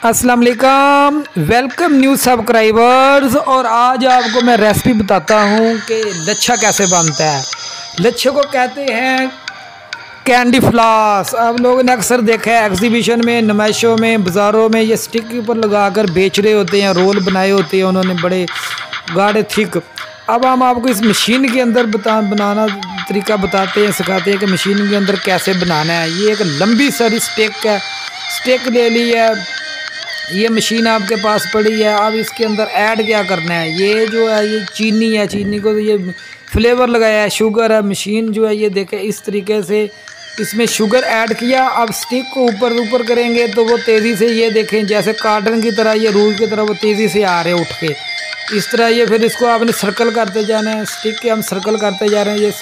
अस्सलाम वालेकुम new subscribers और आज आपको मैं रेसिपी बताता हूँ कि लच्छा कैसे बनता है। लच्छे को कहते हैं कैंडी फ्लास आप लोगों ने अक्सर देखा है एग्जीबिशन में, नुमाइशों में, बाज़ारों में ये स्टिक के ऊपर लगा कर बेच रहे होते हैं, रोल बनाए होते हैं, उन्होंने बड़े गाढ़े थिक अब हम आपको इस मशीन के अंदर बता, बनाना तरीका बताते हैं, सिखाते हैं कि मशीन के अंदर कैसे बनाना है। ये एक लंबी सारी स्टिक है। स्टिक ले ली है। ये मशीन आपके पास पड़ी है, अब इसके अंदर ऐड क्या करना है? ये जो है, ये चीनी है, चीनी को तो ये फ्लेवर लगाया है शुगर है मशीन जो है, ये देखे इस तरीके से इसमें शुगर ऐड किया। अब स्टिक को ऊपर ऊपर करेंगे तो वो तेज़ी से ये देखें, जैसे कार्टन की तरह, ये रूल की तरह वो तेज़ी से आ रहे उठ के। इस तरह ये फिर इसको आपने सर्कल करते जाना है। स्टिक के हम सर्कल करते जा रहे हैं, ये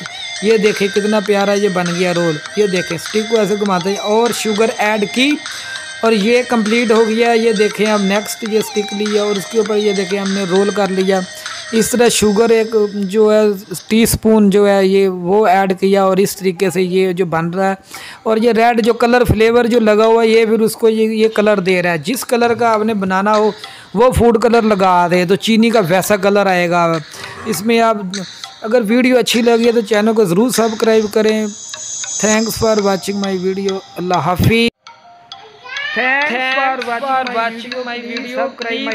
ये देखें कितना प्यारा ये बन गया रोल ये देखें स्टिक को ऐसे घुमाते हैं और शुगर ऐड की। और ये कंप्लीट हो गया, ये देखें अब नेक्स्ट ये स्टिक लिया और उसके ऊपर ये देखें हमने रोल कर लिया। इस तरह शुगर एक जो है टीस्पून जो है, ये वो ऐड किया और इस तरीके से ये जो बन रहा है। और ये रेड जो कलर फ्लेवर जो लगा हुआ है, ये फिर उसको ये ये कलर दे रहा है। जिस कलर का आपने बनाना हो, वो फ़ूड कलर लगा दे। तो चीनी का वैसा कलर आएगा। इसमें आप अगर वीडियो अच्छी लगी तो चैनल को ज़रूर सब्सक्राइब करें। Thanks for watching my video Allah हाफि thanks for watching my video subscribe